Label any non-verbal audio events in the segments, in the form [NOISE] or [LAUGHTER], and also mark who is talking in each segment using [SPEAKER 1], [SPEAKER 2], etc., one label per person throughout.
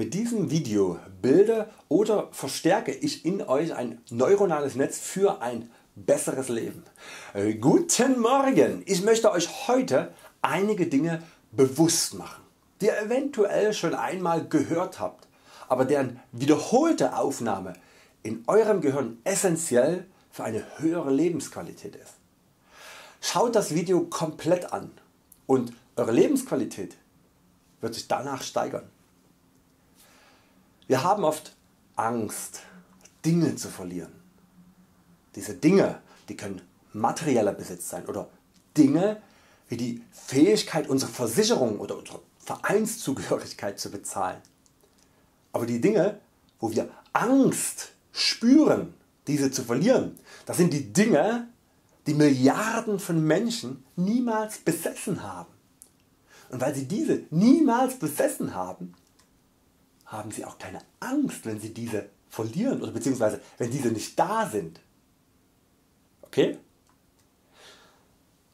[SPEAKER 1] Mit diesem Video bilde oder verstärke ich in Euch ein neuronales Netz für ein besseres Leben. Äh, guten Morgen! Ich möchte Euch heute einige Dinge bewusst machen, die ihr eventuell schon einmal gehört habt, aber deren wiederholte Aufnahme in Eurem Gehirn essentiell für eine höhere Lebensqualität ist. Schaut das Video komplett an und Eure Lebensqualität wird sich danach steigern. Wir haben oft Angst Dinge zu verlieren. Diese Dinge die können materieller Besitz sein oder Dinge wie die Fähigkeit unsere Versicherung oder unsere Vereinszugehörigkeit zu bezahlen. Aber die Dinge wo wir Angst spüren diese zu verlieren, das sind die Dinge die Milliarden von Menschen niemals besessen haben. Und weil sie diese niemals besessen haben, haben sie auch keine Angst wenn sie diese verlieren oder beziehungsweise wenn diese nicht da sind. Okay?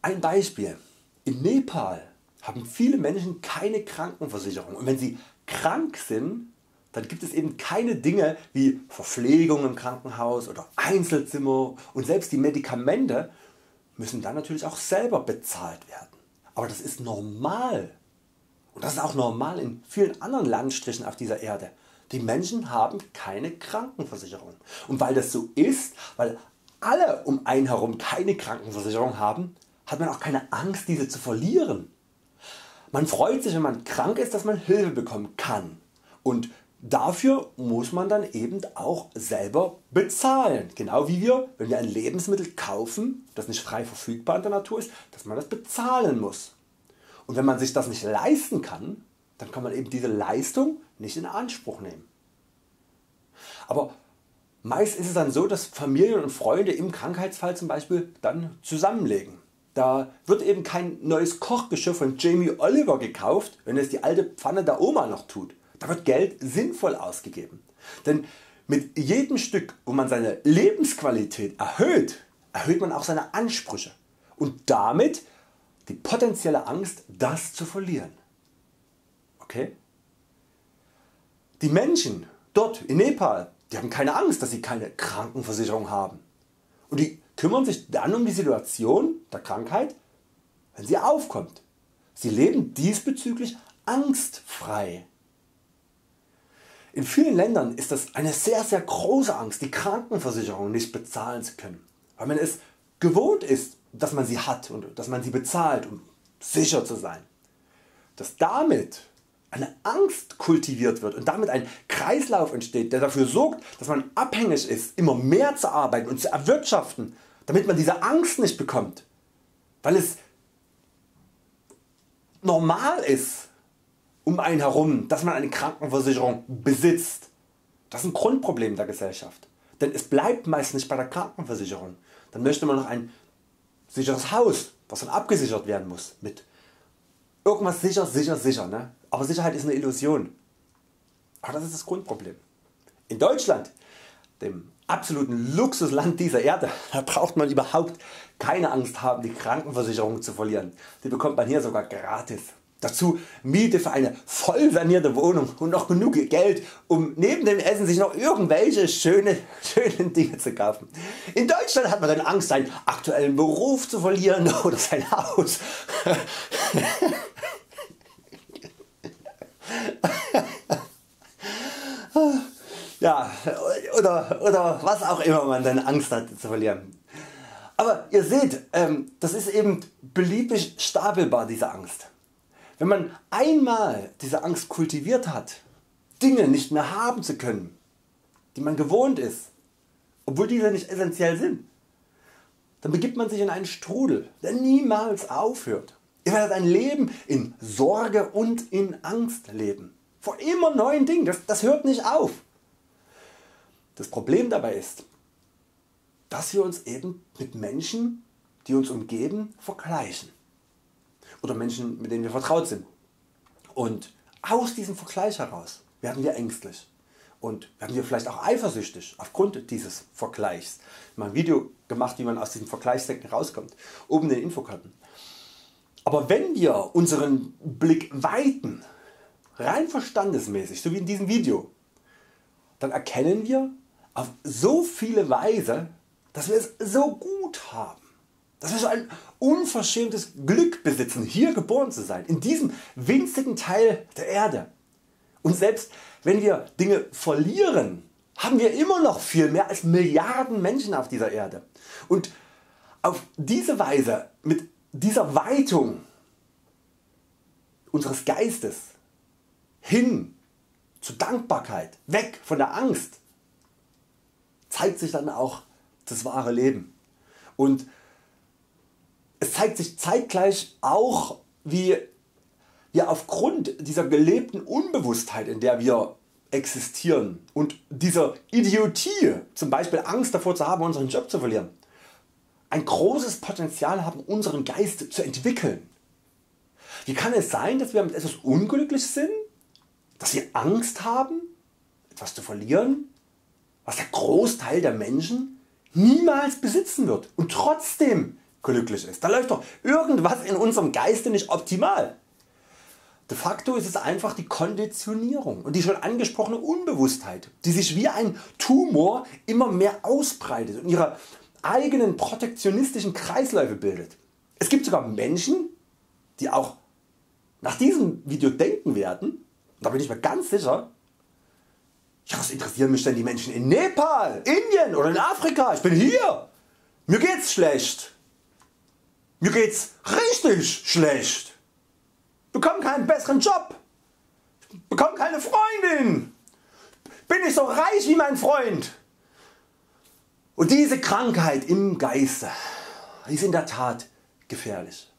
[SPEAKER 1] Ein Beispiel. In Nepal haben viele Menschen keine Krankenversicherung und wenn sie krank sind, dann gibt es eben keine Dinge wie Verpflegung im Krankenhaus oder Einzelzimmer und selbst die Medikamente müssen dann natürlich auch selber bezahlt werden. Aber das ist normal und das ist auch normal in vielen anderen Landstrichen auf dieser Erde. Die Menschen haben keine Krankenversicherung. Und weil das so ist, weil alle um einen herum keine Krankenversicherung haben, hat man auch keine Angst diese zu verlieren. Man freut sich wenn man krank ist, dass man Hilfe bekommen kann. Und dafür muss man dann eben auch selber bezahlen. Genau wie wir, wenn wir ein Lebensmittel kaufen, das nicht frei verfügbar in der Natur ist, dass man das bezahlen muss. Und wenn man sich das nicht leisten kann, dann kann man eben diese Leistung nicht in Anspruch nehmen. Aber meist ist es dann so, dass Familien und Freunde im Krankheitsfall zum Beispiel dann zusammenlegen. Da wird eben kein neues Kochgeschirr von Jamie Oliver gekauft, wenn es die alte Pfanne der Oma noch tut. Da wird Geld sinnvoll ausgegeben. Denn mit jedem Stück wo man seine Lebensqualität erhöht, erhöht man auch seine Ansprüche und damit die potenzielle Angst das zu verlieren. Okay? Die Menschen dort in Nepal die haben keine Angst dass sie keine Krankenversicherung haben und die kümmern sich dann um die Situation der Krankheit wenn sie aufkommt. Sie leben diesbezüglich angstfrei. In vielen Ländern ist das eine sehr sehr große Angst die Krankenversicherung nicht bezahlen zu können, weil man es gewohnt ist dass man sie hat und dass man sie bezahlt um sicher zu sein. Dass damit eine Angst kultiviert wird und damit ein Kreislauf entsteht der dafür sorgt dass man abhängig ist immer mehr zu arbeiten und zu erwirtschaften damit man diese Angst nicht bekommt, weil es normal ist um einen herum dass man eine Krankenversicherung besitzt. Das ist ein Grundproblem der Gesellschaft, denn es bleibt meist nicht bei der Krankenversicherung. Dann möchte man noch ein sicheres Haus, was dann abgesichert werden muss mit irgendwas sicher, sicher, sicher. Ne? Aber Sicherheit ist eine Illusion. Aber das ist das Grundproblem. In Deutschland, dem absoluten Luxusland dieser Erde, [LAUGHS] da braucht man überhaupt keine Angst haben die Krankenversicherung zu verlieren. Die bekommt man hier sogar gratis. Dazu Miete für eine voll sanierte Wohnung und noch genug Geld um neben dem Essen sich noch irgendwelche schöne, [LAUGHS] schönen Dinge zu kaufen. In Deutschland hat man dann Angst seinen aktuellen Beruf zu verlieren [LAUGHS] oder sein Haus. [LAUGHS] ja, oder, oder was auch immer man dann Angst hat zu verlieren. Aber ihr seht, ähm, das ist eben beliebig stapelbar diese Angst. Wenn man einmal diese Angst kultiviert hat, Dinge nicht mehr haben zu können, die man gewohnt ist, obwohl diese nicht essentiell sind, dann begibt man sich in einen Strudel, der niemals aufhört. Ihr werdet ein Leben in Sorge und in Angst leben. Vor immer neuen Dingen, das, das hört nicht auf. Das Problem dabei ist, dass wir uns eben mit Menschen, die uns umgeben, vergleichen oder Menschen mit denen wir vertraut sind. Und aus diesem Vergleich heraus werden wir ängstlich und werden wir vielleicht auch eifersüchtig aufgrund dieses Vergleichs. Ich habe ein Video gemacht wie man aus diesem Vergleichsdenken rauskommt, oben in den Infokarten. Aber wenn wir unseren Blick weiten rein verstandesmäßig, so wie in diesem Video, dann erkennen wir auf so viele Weise, dass wir es so gut haben, dass wir so ein unverschämtes Glück besitzen, hier geboren zu sein, in diesem winzigen Teil der Erde. Und selbst wenn wir Dinge verlieren, haben wir immer noch viel mehr als Milliarden Menschen auf dieser Erde. Und auf diese Weise, mit dieser Weitung unseres Geistes hin zur Dankbarkeit, weg von der Angst, zeigt sich dann auch das wahre Leben. Und zeigt sich zeitgleich auch wie wir aufgrund dieser gelebten Unbewusstheit in der wir existieren und dieser Idiotie, zum Beispiel Angst davor zu haben unseren Job zu verlieren, ein großes Potenzial haben unseren Geist zu entwickeln. Wie kann es sein dass wir mit etwas unglücklich sind, dass wir Angst haben etwas zu verlieren, was der Großteil der Menschen niemals besitzen wird und trotzdem glücklich ist. Da läuft doch irgendwas in unserem Geiste nicht optimal. De facto ist es einfach die Konditionierung und die schon angesprochene Unbewusstheit, die sich wie ein Tumor immer mehr ausbreitet und ihre eigenen protektionistischen Kreisläufe bildet. Es gibt sogar Menschen, die auch nach diesem Video denken werden, da bin ich mir ganz sicher, ja, was interessieren mich denn die Menschen in Nepal, Indien oder in Afrika? Ich bin hier. Mir geht's schlecht. Mir geht's richtig schlecht bekomme keinen besseren Job, bekomme keine Freundin, bin nicht so reich wie mein Freund. Und diese Krankheit im Geiste ist in der Tat gefährlich.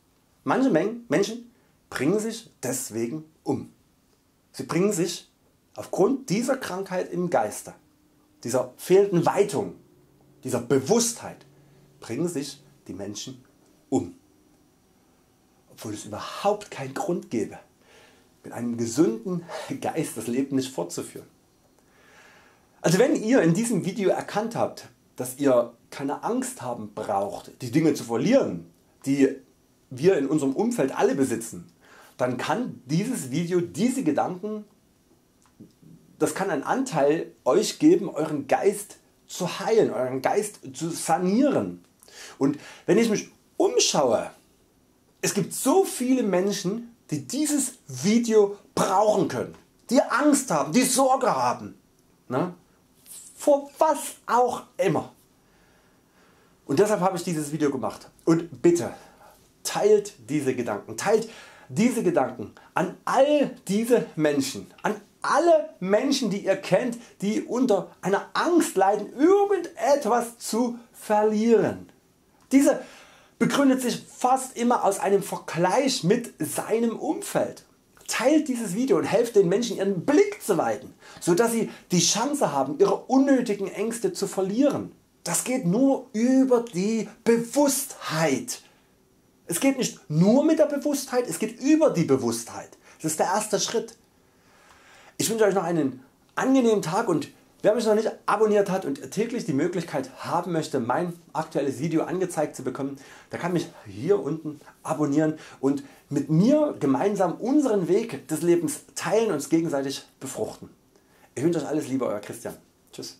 [SPEAKER 1] Manche Menschen bringen sich deswegen um. Sie bringen sich aufgrund dieser Krankheit im Geiste, dieser fehlenden Weitung, dieser Bewusstheit, bringen sich die Menschen um obwohl es überhaupt keinen Grund gäbe, mit einem gesunden [LAUGHS] Geist das Leben nicht fortzuführen. Also wenn ihr in diesem Video erkannt habt, dass ihr keine Angst haben braucht, die Dinge zu verlieren, die wir in unserem Umfeld alle besitzen, dann kann dieses Video diese Gedanken, das kann einen Anteil Euch geben, Euren Geist zu heilen, Euren Geist zu sanieren. Und wenn ich mich umschaue, es gibt so viele Menschen die dieses Video brauchen können, die Angst haben, die Sorge haben, ne? vor was auch immer. Und deshalb habe ich dieses Video gemacht und bitte teilt diese Gedanken, teilt diese Gedanken an all diese Menschen, an alle Menschen die ihr kennt, die unter einer Angst leiden irgendetwas zu verlieren. Diese begründet sich fast immer aus einem Vergleich mit seinem Umfeld. Teilt dieses Video und helft den Menschen ihren Blick zu weiten, so dass sie die Chance haben ihre unnötigen Ängste zu verlieren. Das geht nur über die Bewusstheit. Es geht nicht nur mit der Bewusstheit, es geht über die Bewusstheit. Das ist der erste Schritt. Ich wünsche Euch noch einen angenehmen Tag und Wer mich noch nicht abonniert hat und täglich die Möglichkeit haben möchte mein aktuelles Video angezeigt zu bekommen, der kann mich hier unten abonnieren und mit mir gemeinsam unseren Weg des Lebens teilen und uns gegenseitig befruchten. Ich wünsche Euch alles Liebe Euer Christian. Tschüss.